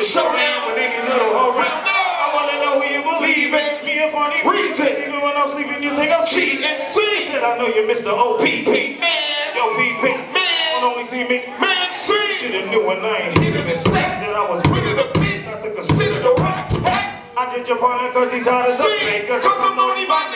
a showdown with any little hoe. I wanna know who you believe in. Me and funny reason. Even when I'm sleeping, you think I'm cheating. See, said I know you missed the OPP man. Yo, PP man. Don't only see me man. See, shoulda knew when I ain't hit it and stack that I was winning the pit. Not to consider the rock. I did your partner cause he's out as the baker. Cause I'm only by